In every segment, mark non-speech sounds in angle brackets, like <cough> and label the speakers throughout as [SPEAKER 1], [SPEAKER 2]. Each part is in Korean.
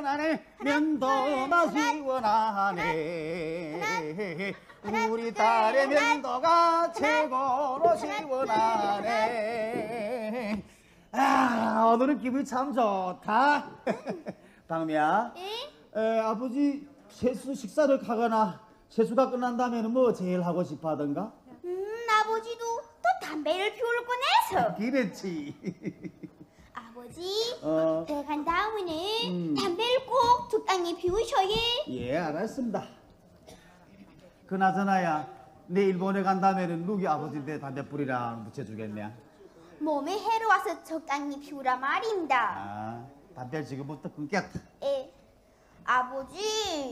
[SPEAKER 1] 시원하네 면도나 시원하네. 우리 딸의 면도가 최고로 시원하네. 아 오늘은 기분이 참 좋다. <laughs> 박미야
[SPEAKER 2] 에?
[SPEAKER 1] 에, 아버지 세수 식사를 가거나 세수가 끝난 다음에는 뭐 제일 하고 싶어 하던가?
[SPEAKER 2] 음, 아버지도 또 담배를 피울 꺼내서.
[SPEAKER 1] 그랬지
[SPEAKER 2] 아버지,
[SPEAKER 1] 어,
[SPEAKER 2] 배간 다음에는
[SPEAKER 1] 음.
[SPEAKER 2] 담배를 꼭 적당히 피우셔야.
[SPEAKER 1] 예 알았습니다 그나저나야 내 일본에 간 다음에는 누기 아버지한테 담배 뿌리랑 묻혀주겠냐
[SPEAKER 2] 몸에 해로워서 적당히 피우라 말입니다.
[SPEAKER 1] 아 담배를 지금부터 끊겠다
[SPEAKER 2] 에, 아버지.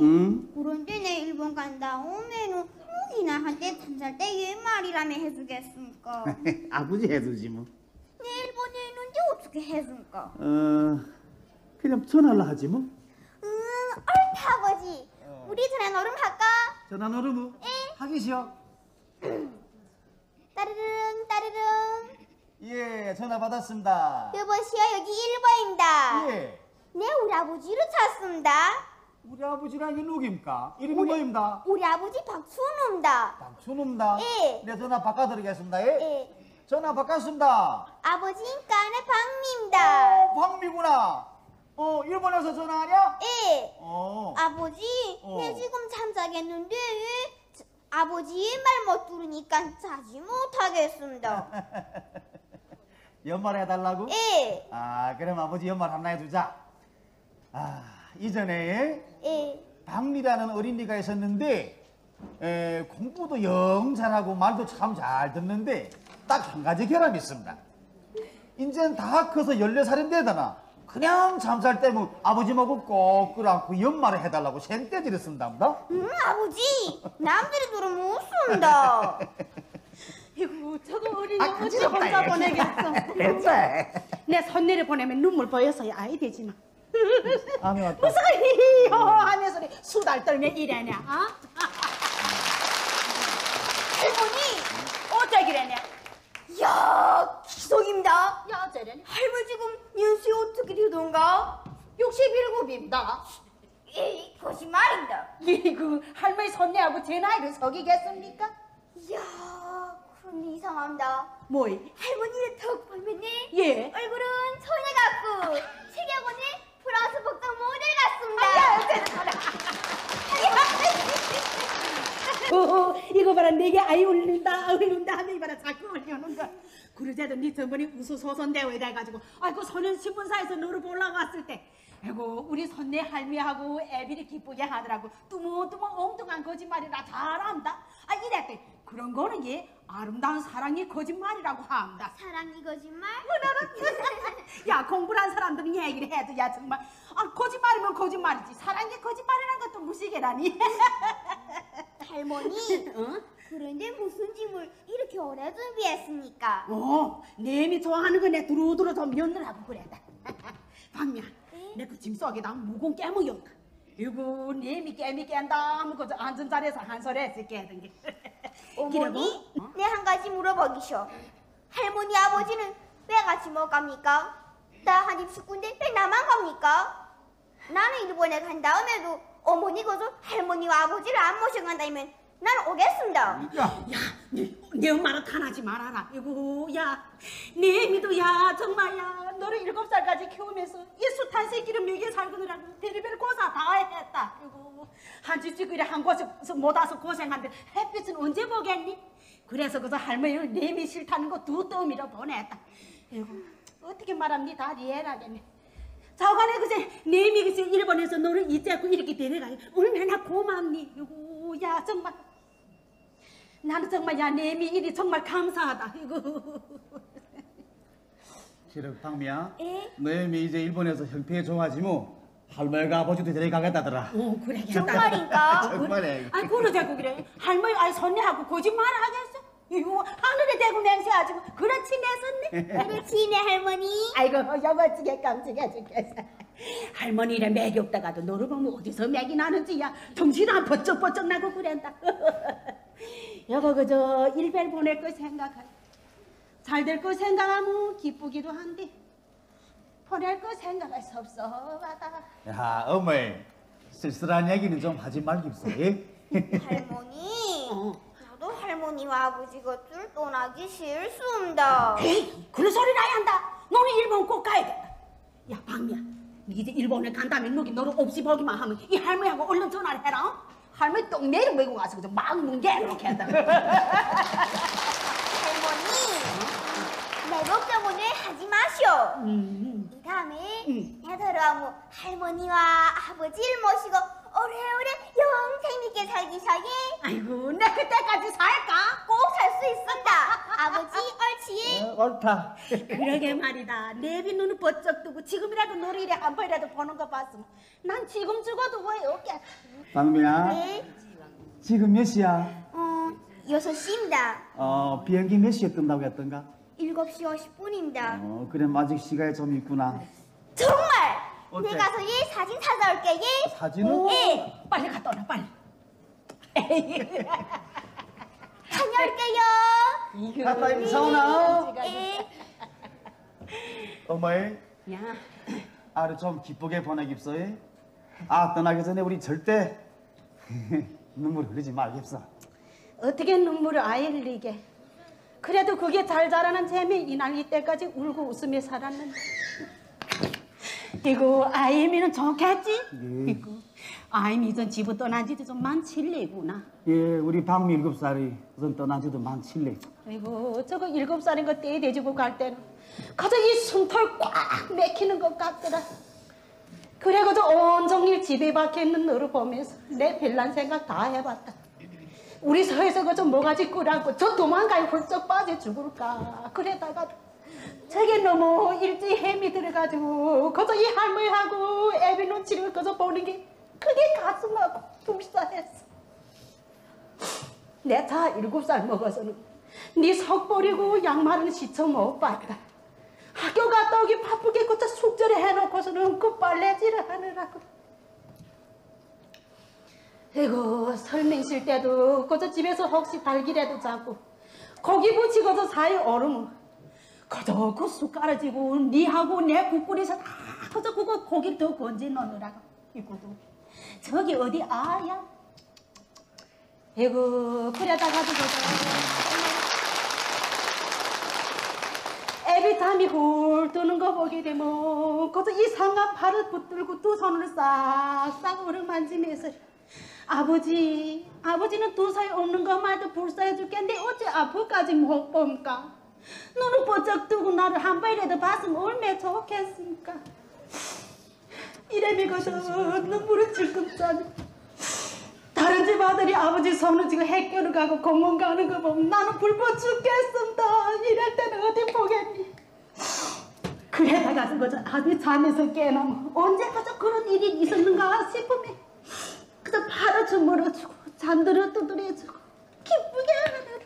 [SPEAKER 1] 응?
[SPEAKER 2] 그런데 내 일본 간 다음에는 누기나 한테 잠잘 때얘 말이라며 해주겠습니까? <laughs>
[SPEAKER 1] 아버지 해주지 뭐
[SPEAKER 2] 내 일본에 있는데 어떻게 해줄까?
[SPEAKER 1] 어, 그냥 전화를 하지 뭐
[SPEAKER 2] 음, 옳다 아버지. 우리 전화 노름 할까?
[SPEAKER 1] 전화 누르면
[SPEAKER 2] 에.
[SPEAKER 1] 하기 싫어
[SPEAKER 2] 따르릉 따르릉.
[SPEAKER 1] 예 전화 받았습니다
[SPEAKER 2] 여보시오 여기 1번입니다.
[SPEAKER 1] 예
[SPEAKER 2] 네 우리 아버지를 찾습니다.
[SPEAKER 1] 우리 아버지랑 이 누구입니까? 이름이
[SPEAKER 2] 우리-
[SPEAKER 1] 뭐입니다?
[SPEAKER 2] 우리 아버지 박순우입니다.
[SPEAKER 1] 박순우입니다
[SPEAKER 2] 예.
[SPEAKER 1] 네 전화 바꿔드리겠습니다 예?
[SPEAKER 2] 예.
[SPEAKER 1] 전화 바꿨습니다
[SPEAKER 2] 아버지니까는 박미입니다.
[SPEAKER 1] 어, 박미구나 어 일본에서 전화하냐?
[SPEAKER 2] 예.
[SPEAKER 1] 어
[SPEAKER 2] 아버지,
[SPEAKER 1] 어.
[SPEAKER 2] 내 지금 잠자겠는데 저- 아버지의 말 못 들으니까 자지 못하겠습니다. <laughs>
[SPEAKER 1] 연말 해 달라고?
[SPEAKER 2] 예.
[SPEAKER 1] 아 그럼 아버지 연말 하나 해주자 아 이전에
[SPEAKER 2] 예.
[SPEAKER 1] 박미라는 어린이가 있었는데 에, 공부도 영 잘하고 말도 참 잘 듣는데 딱 한 가지 결함이 있습니다 이젠 다 커서 14살인데다나 그냥 잠잘 때면 아버지하고 꼭 끌어안고 연말을 해달라고 생떼지를 쓴답니다
[SPEAKER 2] 음, 아버지, 남들이 들으면 웃습니다. <laughs>
[SPEAKER 3] 이고 저거 어린이
[SPEAKER 1] 아,
[SPEAKER 3] 어찌 혼자
[SPEAKER 1] 얘.
[SPEAKER 3] 보내겠어. <laughs>
[SPEAKER 1] 됐어
[SPEAKER 3] 내 손내를 보내면 눈물 보여서야 아이 되지만.
[SPEAKER 1] 왔다
[SPEAKER 3] 무슨 히히호 하면서 수달 떨면 이래냐? 어?
[SPEAKER 2] 할머니,
[SPEAKER 3] 어쩌기래냐?
[SPEAKER 2] 야 기속입니다.
[SPEAKER 3] 야 저래냐?
[SPEAKER 2] 할머니 지금 연세 어떻게 되던가?
[SPEAKER 3] 67입니다.
[SPEAKER 2] 에이, 거짓말입니다.
[SPEAKER 3] 이그 할머니 손내하고 제 나이를 속이겠습니까?
[SPEAKER 2] 이야, 그런데 이상합니다.
[SPEAKER 3] 뭐이?
[SPEAKER 2] 할머니를 턱 보면네
[SPEAKER 3] 예.
[SPEAKER 2] 얼굴은 소녀 같고 체격은 프랑스 복장 모델 같습니다. <laughs>
[SPEAKER 3] 어, 이거 봐라 내게 아이 울린다 울린다 하면 이봐라 자꾸 울려는 거 그러자도 네 저번에 우수 소선대회 돼가지고 아이고 소년 신문사에서 너를 보려고 왔을 때 아이고 우리 손내 할미하고 애비를 기쁘게 하더라고 뚜무뚜무 엉뚱한 거짓말이라 잘한다? 아 이랬대 그런 거는 얘 아름다운 사랑이 거짓말이라고 한다.
[SPEAKER 2] 사랑이 거짓말? <laughs>
[SPEAKER 3] 야 공부한 사람들은 얘기를 해도 야 정말. 아 거짓말이면 거짓말이지. 사랑이 거짓말이란 것도 무시개라니. <laughs>
[SPEAKER 2] 할머니,
[SPEAKER 3] 어?
[SPEAKER 2] 그런데 무슨 짐을 이렇게 오래 준비했습니까?
[SPEAKER 3] 어, 내미 좋아하는 거내 두루두루 좀 며느라고 그랬다. 박미야, <laughs>
[SPEAKER 2] 네?
[SPEAKER 3] 내그 짐 속에다 무공 깨물었다. 이거 내미 깨미 깬다 하면 그저 앉은 자리에서 한 소리 했을 깨던 게. <laughs>
[SPEAKER 2] 어머니,
[SPEAKER 3] 어?
[SPEAKER 2] 내한 가지 물어보기쇼. 할머니 아버지는 왜 같이 못 갑니까? 나한집 식구인데 왜 나만 갑니까? 나는 일본에 간 다음에도 어머니 거저 할머니와 아버지를 안 모셔간다면 난 오겠습니다.
[SPEAKER 1] 야
[SPEAKER 3] 야, 네, 내 엄마는 탄하지 말아라. 이거, 야, 내미도 야, 정말 야, 너를 일곱 살까지 키우면서 이 숱한 새끼를 먹여 살고느라고 베리베리 고사 다 했다. 이거 한지 찌그리 한 곳에서 못 와서 고생한데 햇빛은 언제 보겠니? 그래서 그저 할머니를 내미 싫다는 거두 떠미로 보냈다. 이거 어떻게 말합니? 다 이해하겠네. 저간에 그제 내미 그제 일본에서 너를 이제고 이렇게 데려가요. 얼마나 고맙니? 이거 야 정말. 나는 정말 야 내미 일이 정말 감사하다. 이거.
[SPEAKER 1] 실은 박미야
[SPEAKER 2] 예?
[SPEAKER 1] 너희 이제 일본에서 형편이 좋아지 뭐 할머니가 아버지도 데려가겠다더라
[SPEAKER 3] 어 그래.
[SPEAKER 2] 정말인가? <laughs>
[SPEAKER 1] 정말이야
[SPEAKER 3] 아이 그러자고 그래. 할머니 아이 손녀하고 거짓말을 하겠어? 이거 하늘에 대고 맹세하지 뭐. 그렇지 내 손녀.
[SPEAKER 2] 그렇지 내 할머니.
[SPEAKER 3] 아이고 여멋지게 깜찍해 죽겠어. 할머니를 맥이 없다가도 너를 보면 어디서 맥이 나는지 야 정신 안 번쩍번쩍 나고 그랬다. <laughs> 여보 그저 일별 보낼 거 생각해. 잘될 거 생각하면 기쁘기도 한데 보낼 거 생각할 수 없어. 바다.
[SPEAKER 1] 야, 어머니. 쓸쓸한 얘기는 좀 하지 말깁소. 예?
[SPEAKER 2] 할머니, <laughs>
[SPEAKER 3] 어.
[SPEAKER 2] 나도 할머니와 아버지 곁을 떠나기 싫습니다.
[SPEAKER 3] 에이, 그런 소리 나야 한다. 너는 일본 꼭 가야 돼. 야, 박미야. 니 이제 일본에 간다면 너기 너를 없이 보기만 하면 이 할머니하고 얼른 전화를 해라. 어? 할머니 똥 내려 메고 가서 그저 막 뭉개 이렇게 한다.
[SPEAKER 2] 할머니, 내 걱정은 하지 마시오.
[SPEAKER 3] 음.
[SPEAKER 2] 이 다음에
[SPEAKER 3] 응.
[SPEAKER 2] 내가 뭐 할머니와 아버지를 모시고 오래오래 영생 있게 살기 사이
[SPEAKER 3] 아이고, 내 그때까지 살까?
[SPEAKER 2] 꼭 살 수 있습니다. 아버지 <laughs> 옳지?
[SPEAKER 1] 어, 옳다. <laughs>
[SPEAKER 3] 그러게 말이다. 내비 눈을 번쩍 뜨고 지금이라도 이래 한 번이라도 보는 거 봤으면 난 지금 죽어도 왜 없게.
[SPEAKER 1] 박미야,
[SPEAKER 2] 네.
[SPEAKER 1] 지금 몇 시야?
[SPEAKER 2] 어, 6시입니다.
[SPEAKER 1] 어, 비행기 몇 시에 뜬다고 했던가?
[SPEAKER 2] 7시 50분입니다.
[SPEAKER 1] 어, 그래, 아직 시간이 좀 있구나.
[SPEAKER 2] 정말!
[SPEAKER 1] 어때?
[SPEAKER 2] 내가 가서 얘 사진 찾아올게, 얘.
[SPEAKER 1] 사진은?
[SPEAKER 2] 예.
[SPEAKER 3] 빨리 갔다 오라, 빨리.
[SPEAKER 2] 다녀올게요.
[SPEAKER 1] 갔다 인사 오나?
[SPEAKER 2] 예.
[SPEAKER 1] 어머니,
[SPEAKER 3] 야,
[SPEAKER 1] 아를 좀 기쁘게 보내깁소. 예? 아, 떠나기 전에 우리 절대 <laughs> 눈물 흐르지 말깁소.
[SPEAKER 3] 어떻게 눈물을 아예 흘리게. 그래도 그게 잘 자라는 재미 이 나이 때까지 울고 웃으며 살았는데. 이거 아이미는 좋겠지?
[SPEAKER 1] 예.
[SPEAKER 3] 이거 아이미 전 집을 떠난 지도 좀 많칠래구나.
[SPEAKER 1] 예, 우리 박미 일곱 살이 우선 떠난 지도 많칠래.
[SPEAKER 3] 아이고 저거 일곱 살인 거 떼이 대주고 갈 때는 가서 이 숨털 꽉 맥히는 것 같더라. 그래 그저 온종일 집에 박혀 있는 너를 보면서 내 별난 생각 다 해봤다. 우리 서에서 그저 모가지 꾸라고 저 도망가요 훌쩍 빠져 죽을까. 그래다가 저게 너무 일찍 햄이 들어가지고 그저 이 할머니하고 애비 눈치를 그저 보는 게 그게 가슴하고 불쌍했어. 내 다 일곱 살 먹어서는 네 석버리고 양말은 시쳐 못 봤다. 학교 갔다 오기 바쁘게 그저 숙제를 해놓고서는 그 빨래질을 하느라고. 아이고 설명 쉴 때도 그저 집에서 혹시 달기라도 자고 고기 부치고서 사이 얼음 그저 그 숟가락지고 니하고 내 국끓이서 다 그저 그거 고기 더 건져 넣느라고 이거도. 저기 어디 아야? 아이고 그래다가도 그저 애비탐이 hul 뜨는 거 보게 되면 그저 이상한 팔을 붙들고 두 손을 싹싹 어루만지면서 아버지 아버지는 두 살 없는 것만도 불쌍해 죽겠는데 어째 앞으로까지 못 봅니까 눈을 번쩍 뜨고 나를 한 번이라도 봤으면 얼마나 좋겠습니까 이래미 그저 눈물을 짜니 다른 집 아들이 아버지 손을 쥐고 학교를 가고 공원 가는 거 보면 나는 불법 죽겠습니다. 이럴 때는 어디 보겠니? 그래다가 그저 아들 잠에서 깨나면 언제 그저 그런 일이 있었는가 싶으면 그저 팔을 주물어주고 잔들을 두드려주고 기쁘게 하느라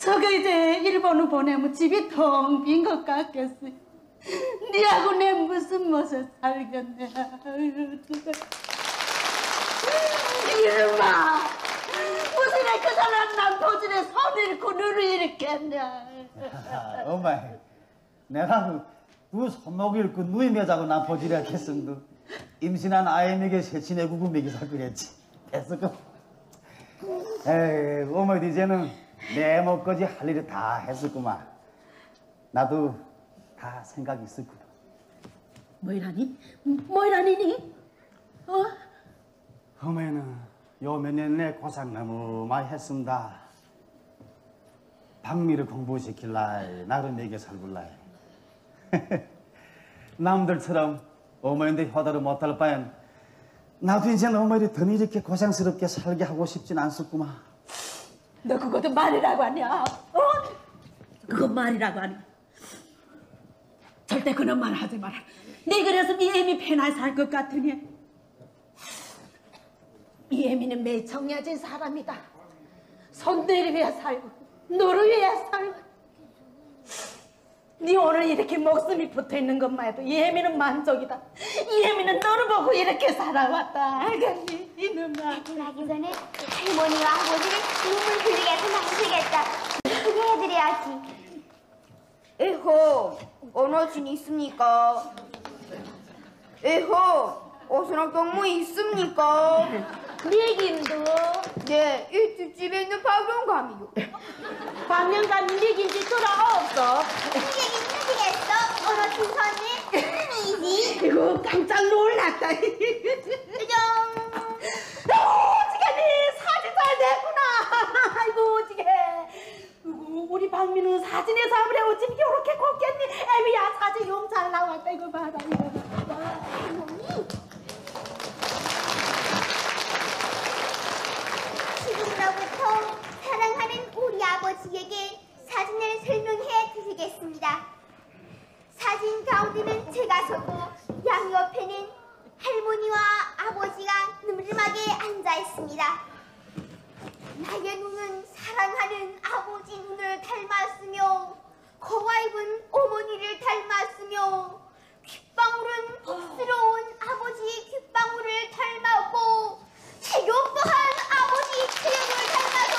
[SPEAKER 3] 저거 이제 일본으로 보내면 집이 텅 빈 것 같겠어요. 니하고 내 무슨 멋을 살겠네. 아유, 진짜. 이름아 무슨에 그 사람 남포진에 손을 잃고 눈을 잃겠냐 <laughs>
[SPEAKER 1] 아, 어머니, 내가 그그 누이 매자고 난 보지를 했겠음도 임신한 아이에게 구구 먹이 살 그랬지. 그. 에이, 어머니 이제는 내 목까지 할 일을 다 했었구만. 나도 다 생각이 있었거든.
[SPEAKER 3] 뭐이라니? 뭐이라니니? 어?
[SPEAKER 1] 어머니는 요몇 년 내 고생 너무 많이 했습니다. 박미를 공부시킬라 나를 내게 살굴라 <laughs> 남들처럼 어머니한테 효도를 못할 바엔 나도 이제 어머니 더 이렇게 고생스럽게 살게 하고 싶진 않았구만.
[SPEAKER 3] 너 그것도 말이라고 하냐? 어? 그건 말이라고 하냐? 절대 그런 말 하지 마라. 네 그래서 이 애미 편할 살것 같으니 이 애미는 매청해진 사람이다. 손들이 위해 살고 너를 위해 살고 네 오늘 이렇게 목숨이 붙어 있는 것만 해도 이 애미는 만족이다. 이 애미는 너를 보고 이렇게 살아왔다. 알겠니? 이놈아.
[SPEAKER 2] 떠나기 전에 할머니와 아버지를 눈물 흘리게 해서 나서겠다. 크게 해드려야지. 에호, 언어진 있습니까? 에허, 어선학 동무 있습니까?
[SPEAKER 3] 미김도
[SPEAKER 2] 네, 이 뒷집에 있는 박용감이요.
[SPEAKER 3] 박명감 미김지 돌아 없어.
[SPEAKER 2] 선님? <laughs> 이지.
[SPEAKER 3] 이거 깜짝 놀랐다. <laughs>
[SPEAKER 2] 짜잔.
[SPEAKER 3] 어지게 사진 잘 됐구나. 아이고 어지게. 아이고, 우리 박민은 사진에 사물에 어쩜 이렇게 곱겠니? 애미야 사진 용잘 나왔다 이거 봐라 이거 봐라.
[SPEAKER 2] 지금으로부터 사랑하는 우리 아버지에게 사진을 설명해 드리겠습니다. 사진 가운데는 제가 서고 양옆에는 할머니와 아버지가 늠름하게 앉아 있습니다. 나의 눈은 사랑하는 아버지 눈을 닮았으며 거와 입은 어머니를 닮았으며 귓방울은 복스러운 아버지 귓방울을 닮았고 체격 또한 아버지 체격을 닮아서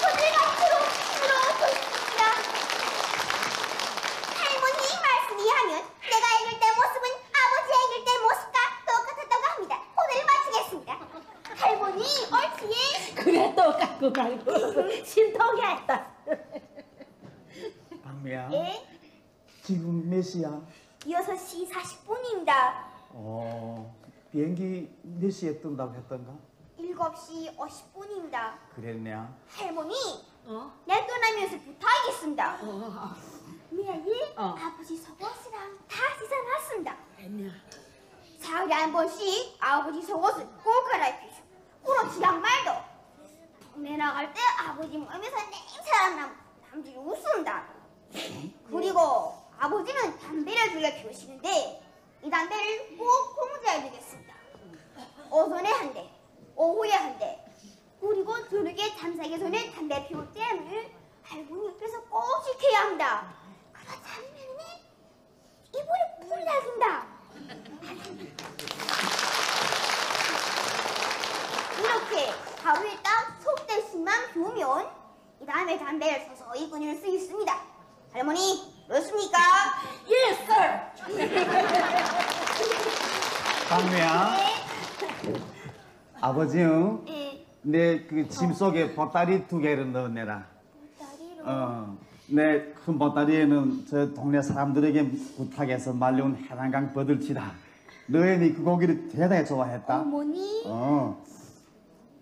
[SPEAKER 2] 호들갑처럼 부러졌습니다. 할머니 말씀이 하면 내가 읽을 때 모습은 아버지 읽을 때 모습과 똑같았다고 합니다. 오늘 마치겠습니다. 할머니 옳지?
[SPEAKER 3] 그래 똑같고 말고 신통했다.
[SPEAKER 1] 박미야
[SPEAKER 2] 예?
[SPEAKER 1] 지금 몇 시야?
[SPEAKER 2] 6시 40분입니다.
[SPEAKER 1] 어 비행기 몇 시에 뜬다고 했던가?
[SPEAKER 2] 7시 50분입니다.
[SPEAKER 1] 그랬냐?
[SPEAKER 2] 할머니,
[SPEAKER 3] 어?
[SPEAKER 2] 내 떠나면서 부탁하겠습니다.
[SPEAKER 3] 어.
[SPEAKER 2] 내일
[SPEAKER 3] 어.
[SPEAKER 2] 아버지 속옷이랑 다 씻어놨습니다.
[SPEAKER 3] 됐냐?
[SPEAKER 2] 사흘에 한 번씩 아버지 속옷을 꼭 갈아입히시고 그렇지 양말도 동네 나갈 때 아버지 몸에서 냄새가 남, 남들이 웃습니다. 그리고 아버지는 담배를 즐겨 피우시는데 이 담배를 꼭 고무장에 두겠습니다. 오전에 한 대, 오후에 한 대, 그리고 저녁에 잠자기 전에 담배 피울 때는 할머니 옆에서 꼭 지켜야. 그렇지 않으면 이불에 불이 날긴다. 이렇게 하루에 딱석 대씩만 피우면 이 다음에 담배를 서서히 끊을 수 있습니다. 할머니, 그렇습니까?
[SPEAKER 3] Yes, sir.
[SPEAKER 1] 박미야
[SPEAKER 2] 네.
[SPEAKER 1] 아버지요
[SPEAKER 2] 네.
[SPEAKER 1] 내그 짐 속에 보따리 두 개를 넣어내라
[SPEAKER 2] 다리로.
[SPEAKER 1] 어, 내 큰 보따리에는 저 동네 사람들에게 부탁해서 말려온 해남강 버들치다 너희이 그 고기를 대단히 좋아했다
[SPEAKER 2] 어머니.
[SPEAKER 1] 어.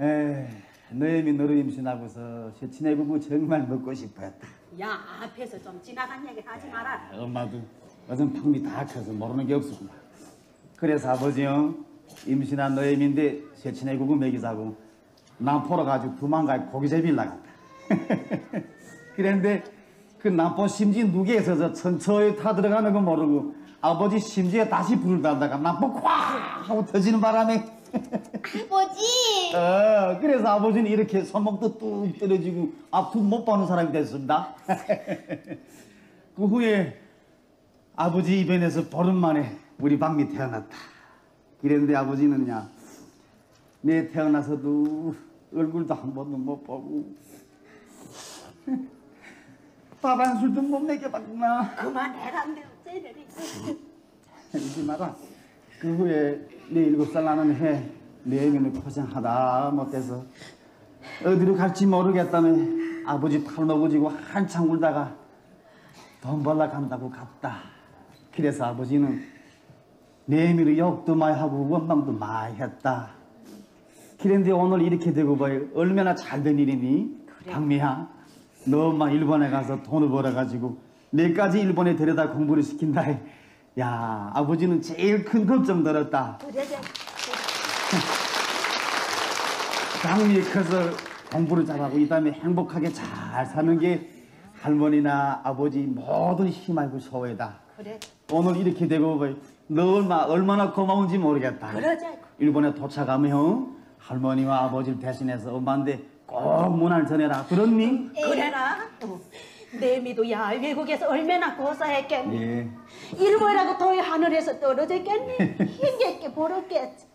[SPEAKER 1] 에, 너희이 너를 임신하고서 부부 정말 먹고 싶어 했다
[SPEAKER 3] 야 앞에서 좀 지나간 얘기 하지 마라.
[SPEAKER 1] 엄마도 어떤 팡미 다 커서 모르는 게 없었구나. 그래서 아버지요 임신한 노예민데 세친의 국을 먹이자고 남포로 가지고 두만가에 고기제비를 나갔다. <laughs> 그런데 그 남포 심지 누기에서 저 천천히 타 들어가는 거 모르고 아버지 심지에 다시 불을 달다가 남포 콱 하고 터지는 바람에
[SPEAKER 2] 아버지.
[SPEAKER 1] 어, 그래서 아버지는 이렇게 손목도 뚝 떨어지고 앞도 못 보는 사람이 됐습니다. <laughs> 그 후에 아버지 입안에서 보름 만에 우리 박미 태어났다. 그랬는데 아버지는야, 내 태어나서도 얼굴도 한 번도 못 보고 <laughs> 밥 한 술도 못 먹여봤구나.
[SPEAKER 3] 그만해라 내 어째래리.
[SPEAKER 1] 이지 마라. 그 후에 내 일곱 살 나는 해, 내 애미는 고생하다 못해서 어디로 갈지 모르겠다며 아버지 팔 넘어지고 한참 울다가 돈 벌러 간다고 갔다. 그래서 아버지는 내 애미를 욕도 많이 하고 원망도 많이 했다. 그런데 오늘 이렇게 되고 봐요. 얼마나 잘 된 일이니? 박미야, 너 엄마 일본에 가서 돈을 벌어가지고 내까지 일본에 데려다 공부를 시킨다. 야, 아버지는 제일 큰 걱정 들었다. <laughs> 장미 커서 공부를 잘하고 이 다음에 행복하게 잘 사는 게 할머니나 아버지 모든 힘알고 소외다.
[SPEAKER 3] 그래.
[SPEAKER 1] 오늘 이렇게 되고. 너 얼마, 얼마나 고마운지 모르겠다.
[SPEAKER 3] 그러지.
[SPEAKER 1] 일본에 도착하면 할머니와 아버지를 대신해서 엄마한테 꼭 문안 전해라. 들었니?
[SPEAKER 3] 그래라. 어. 내미도 야 외국에서 얼마나 고사했겠니.
[SPEAKER 1] 예.
[SPEAKER 3] 일본이라고 도의 하늘에서 떨어졌겠니. <laughs> 힘겹게 벌었겠지.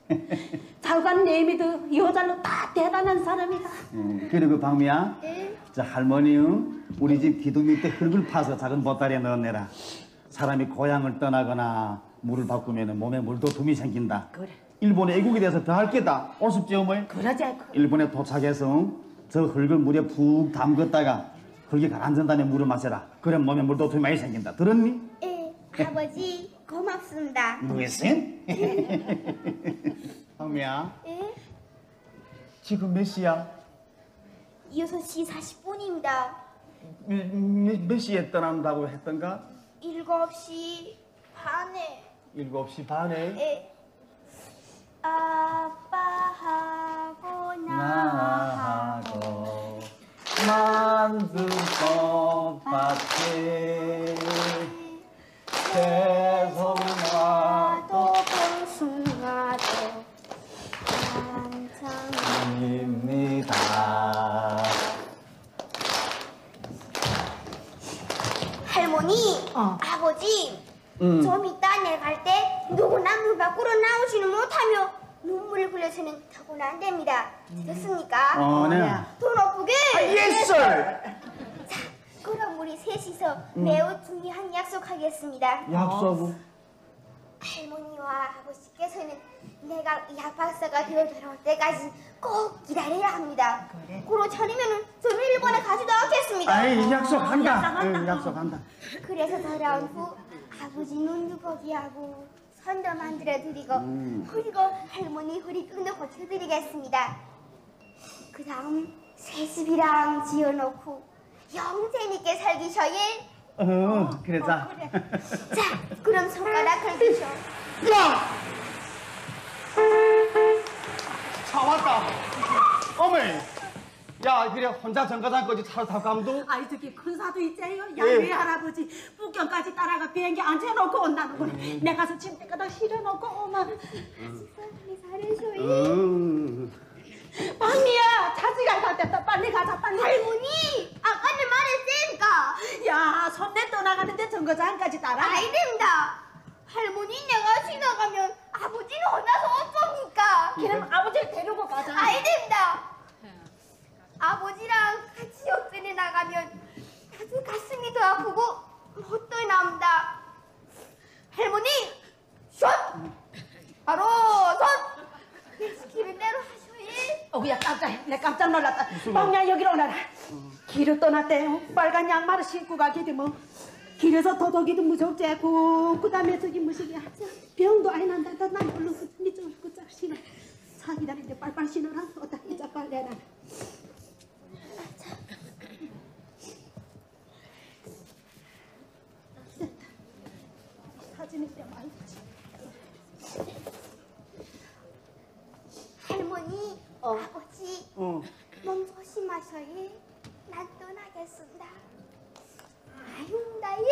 [SPEAKER 3] 자관 내미도 여자로 다 대단한 사람이다.
[SPEAKER 1] 예. 그리고 박미야,
[SPEAKER 2] 네.
[SPEAKER 1] 자 할머니요, 우리 집 기둥 밑에 흙을 파서 작은 보따리에 넣어내라. 사람이 고향을 떠나거나 물을 바꾸면 몸에 물도툼이 생긴다.
[SPEAKER 3] 그래.
[SPEAKER 1] 일본의 애국에 대해서 더 할 게다. 오습지 어머니?
[SPEAKER 3] 그러지 그.
[SPEAKER 1] 일본에 도착해서 저 흙을 물에 푹 담갔다가 흙이 가라앉은 다음에 물을 마셔라. 그럼 몸에 물도툼이 많이 생긴다. 들었니?
[SPEAKER 2] 예, 아버지 고맙습니다.
[SPEAKER 1] 무슨? 황미야, <laughs>
[SPEAKER 2] 예?
[SPEAKER 1] 지금 몇 시야?
[SPEAKER 2] 6시 40분입니다.
[SPEAKER 1] 몇, 몇, 몇 시에 떠난다고 했던가?
[SPEAKER 2] 7시 반에.
[SPEAKER 1] 7시 반에.
[SPEAKER 2] 예. 아빠하고 나하고
[SPEAKER 1] 만두꽃 밭에
[SPEAKER 2] 나도
[SPEAKER 1] 새송아도
[SPEAKER 2] 봉숭아도 한창
[SPEAKER 1] 입니다.
[SPEAKER 2] 할머니,
[SPEAKER 3] 어.
[SPEAKER 2] 아버지,
[SPEAKER 1] 음.
[SPEAKER 2] 좀 이따 내갈 때 누구나 물 밖으로 나오지는 못하며 눈물을 흘려서는 더구나 안 됩니다. 됐습니까?
[SPEAKER 1] 어, 네. 예스!
[SPEAKER 2] 그럼 우리 셋이서 매우 중요한 약속하겠습니다.
[SPEAKER 1] 약속.
[SPEAKER 2] 할머니와 아버지께서는 내가 약 박사가 되어 돌아올 때까지 꼭 기다려야 합니다.
[SPEAKER 3] 그래.
[SPEAKER 2] 그렇지 않으면 저는 일본에 가지도 않겠습니다.
[SPEAKER 1] 아이, 약속한다.
[SPEAKER 3] 약속한다.
[SPEAKER 1] 응, 약속한다.
[SPEAKER 2] 그래서 돌아온 후 아버지 눈도 보기 하고 선도 만들어 드리고
[SPEAKER 1] 음.
[SPEAKER 2] 그리고 할머니 허리 끈도 고쳐 드리겠습니다. 그 다음 새 집이랑 지어놓고 영 재밌게 살기셔 예.
[SPEAKER 1] 어, 그래, 자.
[SPEAKER 2] 어, 그래. 자 그럼 손가락을 드셔.
[SPEAKER 1] 야! 차 왔다. 어머니. 야, 그래, 혼자 정거장까지 차를 타고 가면
[SPEAKER 3] 아이 저기 큰 사도 있잖아요.
[SPEAKER 1] 예.
[SPEAKER 3] 양위 할아버지 북경까지 따라가 비행기 앉혀놓고 온다는 거네. 내가 가서 침대가다 실어놓고 오면
[SPEAKER 2] 세상에 잘해줘 예.
[SPEAKER 1] 음.
[SPEAKER 3] 언니야 자지가 다 됐다 빨리 가자 빨리.
[SPEAKER 2] 할머니 아까는 말했으니까
[SPEAKER 3] 야 손내 떠나가는데 정거장까지 따라.
[SPEAKER 2] 아이 됩니다. 할머니 내가 지나가면 아버지는 혼자서 어쩝니까?
[SPEAKER 3] 그럼 아버지를 데리고 가자.
[SPEAKER 2] 아이 됩니다. 아버지랑 같이 역전에 나가면 아주 가슴이 더 아프고 못도 납니다. 할머니, 슛! 바로 손! 내 시키는 대로 하셔야
[SPEAKER 3] 어우야 깜짝 내 깜짝 놀랐다. 뻥야 여기로 오너라. 길을 떠났대. 빨간 양말을 신고 가게 되면 길에서 도둑이도 무섭지 고 그다음에 저기 무식이야. 병도 아예 난다. 난 별로 니좀 그짝 신어. 사 기다리는데 빨빨 신어라. 어따 이자 빨리 해라. 됐다. 사진을 때 많이 보지.
[SPEAKER 2] 할머니,
[SPEAKER 3] 어.
[SPEAKER 2] 아버지,
[SPEAKER 1] 어.
[SPEAKER 2] 몸 조심하셔야 난 떠나겠습니다. 아윤다 예,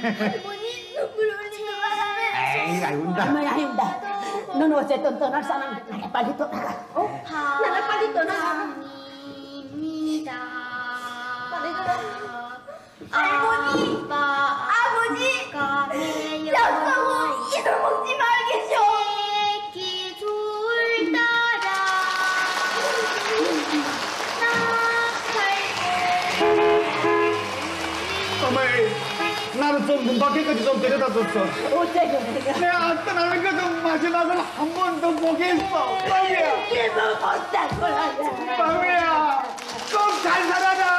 [SPEAKER 2] 할머니 눈물 흘리는 바람에
[SPEAKER 1] 에이, 아이운다.
[SPEAKER 3] 얼마야 힘다. 너는 어쨌든 떠날 사람 나를 빨리 떠나가. 어? 나를 빨리 떠나가.
[SPEAKER 2] 입니다.
[SPEAKER 3] 빨리
[SPEAKER 2] 할머
[SPEAKER 1] 여기까지 좀 데려다 줬어.
[SPEAKER 3] 어째요 내가?
[SPEAKER 1] 내 아빠라는 거좀 마지막으로 한 번 더 보겠어. 빵이야.
[SPEAKER 3] 이게 뭐못살거라 빵이야. 꼭 잘 살아라.